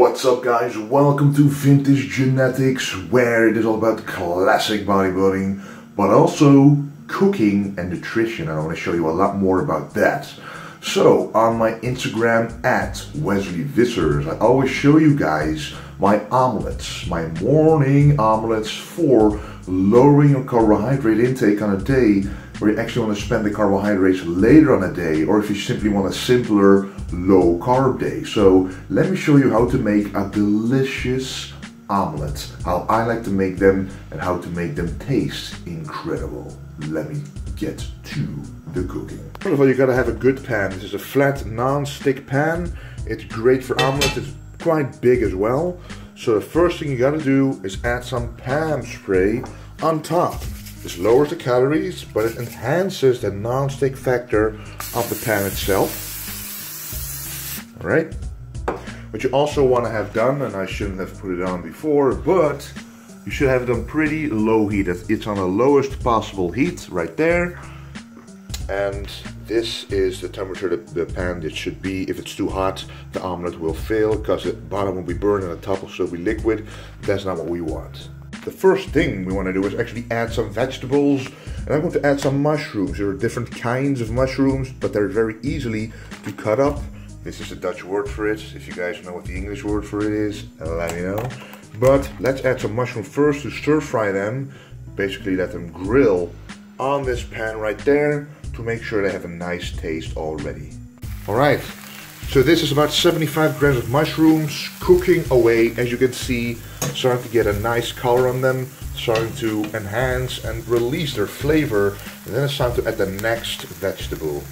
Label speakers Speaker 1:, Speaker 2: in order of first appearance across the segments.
Speaker 1: What's up guys, welcome to Vintage Genetics where it is all about classic bodybuilding but also cooking and nutrition and I want to show you a lot more about that. So on my Instagram at Wesley Vissers I always show you guys my omelets, my morning omelets for lowering your carbohydrate intake on a day where you actually want to spend the carbohydrates later on a day or if you simply want a simpler low carb day. So let me show you how to make a delicious omelet, how I like to make them and how to make them taste incredible. Let me get to the cooking. First of all, you gotta have a good pan. This is a flat non-stick pan. It's great for omelets. It's quite big as well. So the first thing you gotta do is add some Pam spray on top. This lowers the calories, but it enhances the non-stick factor of the pan itself. All right. What you also want to have done, and I shouldn't have put it on before, but you should have it on pretty low heat. It's on the lowest possible heat right there. And this is the temperature that the pan it should be. If it's too hot, the omelet will fail because the bottom will be burned and the top will still be liquid. That's not what we want. The first thing we want to do is actually add some vegetables and I'm going to add some mushrooms. There are different kinds of mushrooms, but they're very easily to cut up. This is a Dutch word for it. If you guys know what the English word for it is, uh, let me know. But let's add some mushroom first to stir fry them. Basically let them grill on this pan right there to make sure they have a nice taste already. Alright, so this is about 75 grams of mushrooms cooking away. As you can see, starting to get a nice color on them, starting to enhance and release their flavor. And then it's time to add the next vegetable.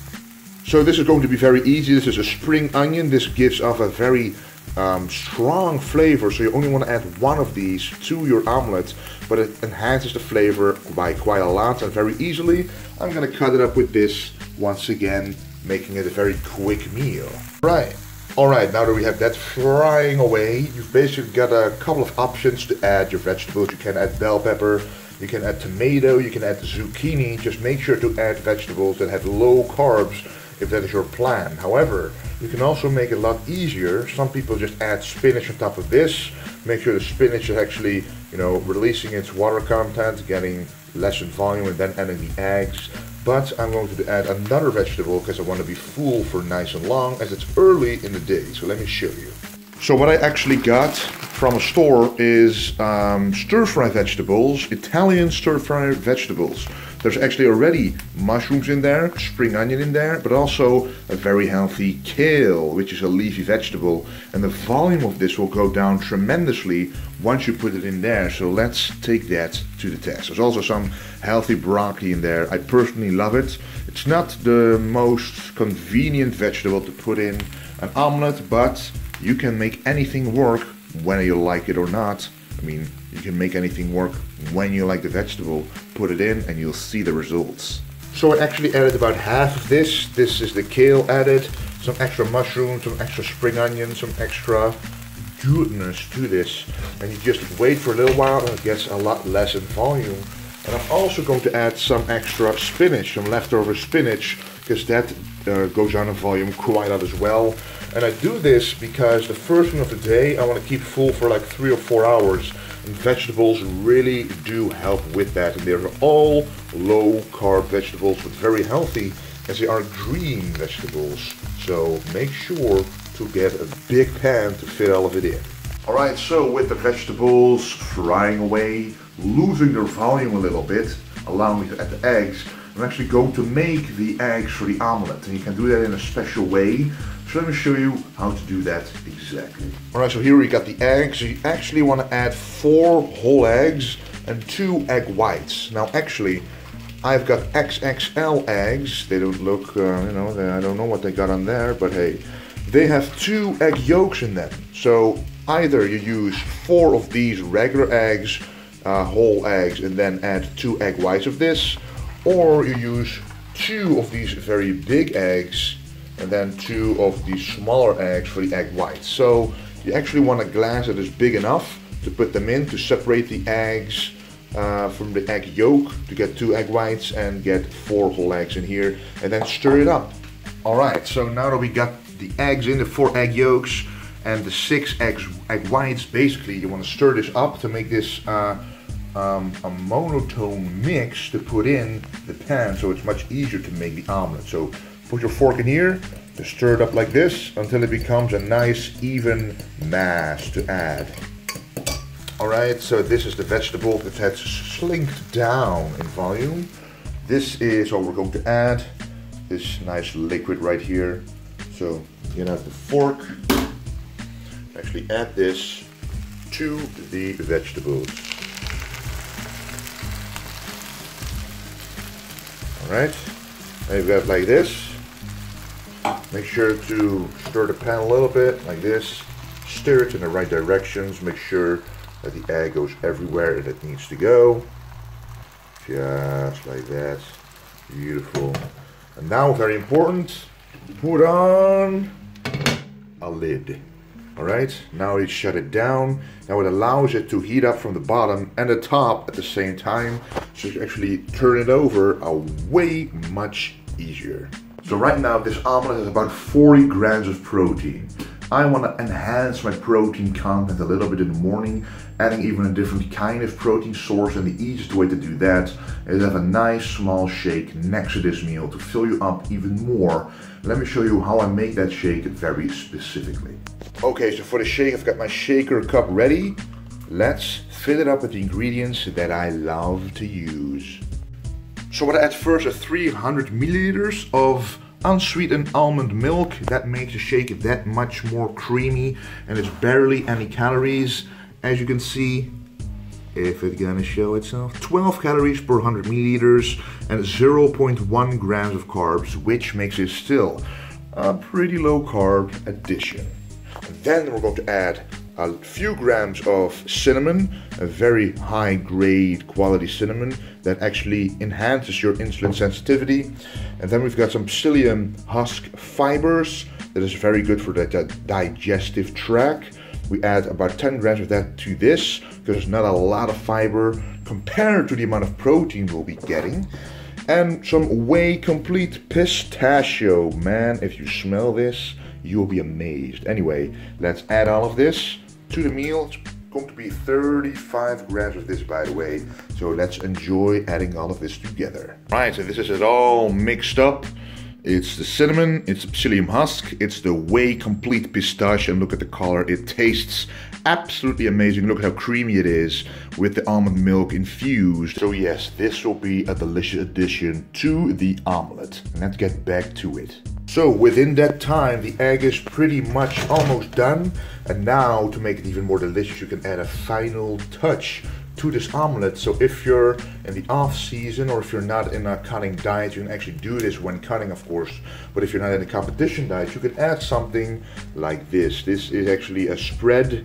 Speaker 1: So this is going to be very easy. This is a spring onion. This gives off a very um, strong flavor. So you only want to add one of these to your omelet, but it enhances the flavor by quite a lot and very easily. I'm going to cut it up with this once again, making it a very quick meal. Right. Alright, now that we have that frying away, you've basically got a couple of options to add your vegetables. You can add bell pepper, you can add tomato, you can add zucchini. Just make sure to add vegetables that have low carbs if that is your plan. However, you can also make it a lot easier. Some people just add spinach on top of this. Make sure the spinach is actually, you know, releasing its water content, getting less in volume, and then adding the eggs. But I'm going to add another vegetable because I want to be full for nice and long as it's early in the day. So let me show you. So what I actually got from a store is um, stir-fry vegetables, Italian stir-fry vegetables. There's actually already mushrooms in there, spring onion in there, but also a very healthy kale, which is a leafy vegetable. And the volume of this will go down tremendously once you put it in there. So let's take that to the test. There's also some healthy broccoli in there. I personally love it. It's not the most convenient vegetable to put in an omelet, but you can make anything work whether you like it or not. I mean, you can make anything work when you like the vegetable. Put it in and you'll see the results. So I actually added about half of this. This is the kale added, some extra mushrooms, some extra spring onions, some extra goodness to this. And you just wait for a little while and it gets a lot less in volume. And I'm also going to add some extra spinach, some leftover spinach, because that uh, goes down in volume quite a lot as well. And I do this because the first thing of the day I want to keep full for like three or four hours. Vegetables really do help with that. And they're all low carb vegetables, but very healthy as they are green vegetables. So make sure to get a big pan to fit all of it in. Alright, so with the vegetables frying away, losing their volume a little bit, allowing me to add the eggs, I'm actually going to make the eggs for the omelet. And you can do that in a special way. So let me show you how to do that exactly. Alright, so here we got the eggs. You actually want to add four whole eggs and two egg whites. Now actually, I've got XXL eggs. They don't look, uh, you know, I don't know what they got on there, but hey, they have two egg yolks in them. So either you use four of these regular eggs, uh, whole eggs, and then add two egg whites of this, or you use two of these very big eggs and then two of the smaller eggs for the egg whites. So you actually want a glass that is big enough to put them in to separate the eggs uh, from the egg yolk to get two egg whites and get four whole eggs in here and then stir it up. All right, so now that we got the eggs in, the four egg yolks, and the six eggs, egg whites. Basically, you want to stir this up to make this uh, um, a monotone mix to put in the pan so it's much easier to make the omelet. So put your fork in here, to stir it up like this until it becomes a nice even mass to add. Alright, so this is the vegetable that has slinked down in volume. This is what we're going to add, this nice liquid right here. So you have the fork, actually add this to the vegetables. Alright, you've got like this. Make sure to stir the pan a little bit like this. Stir it in the right directions. Make sure that the egg goes everywhere that it needs to go. Just like that. Beautiful. And now, very important, put on a lid. Alright, now you shut it down. Now it allows it to heat up from the bottom and the top at the same time. So you actually turn it over a way much easier. So right now this omelet has about 40 grams of protein. I want to enhance my protein content a little bit in the morning, adding even a different kind of protein source and the easiest way to do that is have a nice small shake next to this meal to fill you up even more. Let me show you how I make that shake very specifically. Okay, so for the shake I've got my shaker cup ready. Let's fill it up with the ingredients that I love to use. So what I add first is 300 milliliters of unsweetened almond milk. That makes the shake that much more creamy and it's barely any calories. As you can see, if it's gonna show itself, 12 calories per 100 milliliters and 0.1 grams of carbs, which makes it still a pretty low carb addition. And then we're going to add a few grams of cinnamon, a very high grade quality cinnamon that actually enhances your insulin sensitivity. And then we've got some psyllium husk fibers that is very good for the digestive tract. We add about 10 grams of that to this because there's not a lot of fiber compared to the amount of protein we'll be getting. And some whey complete pistachio. Man, if you smell this, you'll be amazed. Anyway, let's add all of this to the meal. It's going to be 35 grams of this, by the way. So let's enjoy adding all of this together. Right, so this is it all mixed up. It's the cinnamon, it's the psyllium husk, it's the whey complete pistachio, and look at the color. It tastes absolutely amazing. Look how creamy it is with the almond milk infused. So yes, this will be a delicious addition to the omelet. let's get back to it. So within that time, the egg is pretty much almost done. And now to make it even more delicious, you can add a final touch to this omelet. So if you're in the off season or if you're not in a cutting diet, you can actually do this when cutting, of course. But if you're not in a competition diet, you can add something like this. This is actually a spread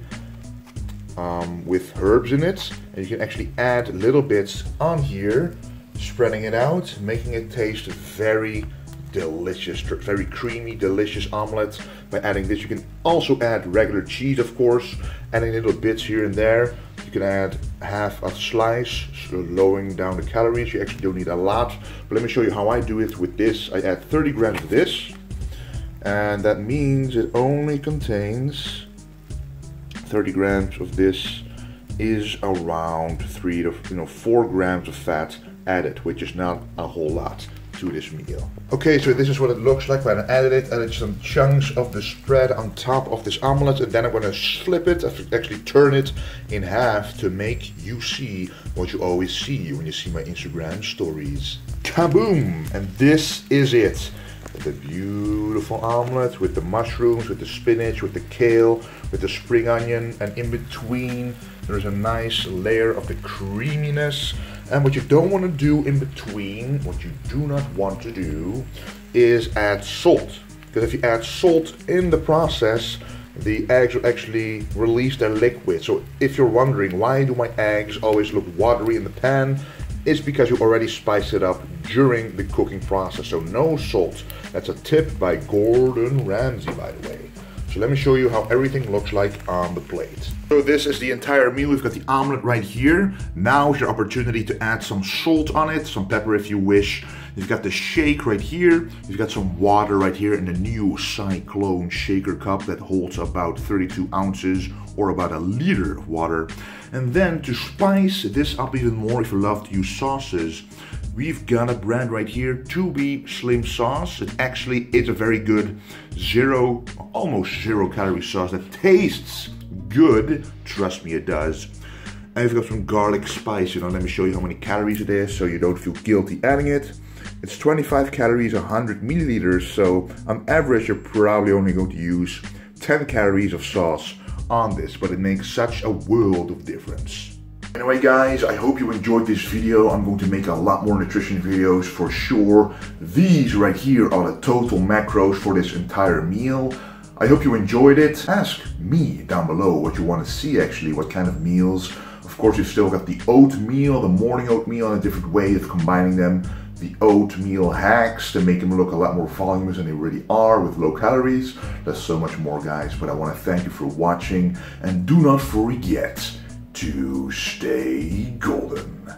Speaker 1: um, with herbs in it. And you can actually add little bits on here, spreading it out, making it taste very delicious, very creamy, delicious omelet. By adding this, you can also add regular cheese, of course, adding little bits here and there. Can add half a slice, so lowering down the calories. You actually don't need a lot, but let me show you how I do it with this. I add 30 grams of this, and that means it only contains 30 grams of this is around three to you know four grams of fat added, which is not a whole lot to this meal. Okay, so this is what it looks like when I added it. Added some chunks of the spread on top of this omelet and then I'm gonna flip it, actually turn it in half to make you see what you always see when you see my Instagram stories. Kaboom! And this is it. The beautiful omelet with the mushrooms, with the spinach, with the kale, with the spring onion, and in between there's a nice layer of the creaminess and what you don't want to do in between, what you do not want to do, is add salt. Because if you add salt in the process, the eggs will actually release their liquid. So if you're wondering why do my eggs always look watery in the pan, it's because you already spice it up during the cooking process. So no salt. That's a tip by Gordon Ramsay, by the way. So let me show you how everything looks like on the plate. So this is the entire meal. We've got the omelet right here. Now is your opportunity to add some salt on it, some pepper if you wish. You've got the shake right here. You've got some water right here in the new Cyclone shaker cup that holds about 32 ounces or about a liter of water. And then to spice this up even more if you love to use sauces, we've got a brand right here, 2B Slim Sauce. It actually is a very good zero, almost zero calorie sauce that tastes good. Trust me, it does. And we've got some garlic spice, you know, let me show you how many calories it is so you don't feel guilty adding it. It's 25 calories, 100 milliliters, so on average you're probably only going to use 10 calories of sauce on this, but it makes such a world of difference. Anyway guys, I hope you enjoyed this video. I'm going to make a lot more nutrition videos for sure. These right here are the total macros for this entire meal. I hope you enjoyed it. Ask me down below what you want to see actually, what kind of meals. Of course, you've still got the oatmeal, the morning oatmeal, and a different way of combining them. The oatmeal hacks to make them look a lot more voluminous than they really are with low calories. There's so much more, guys, but I want to thank you for watching, and do not forget to stay golden.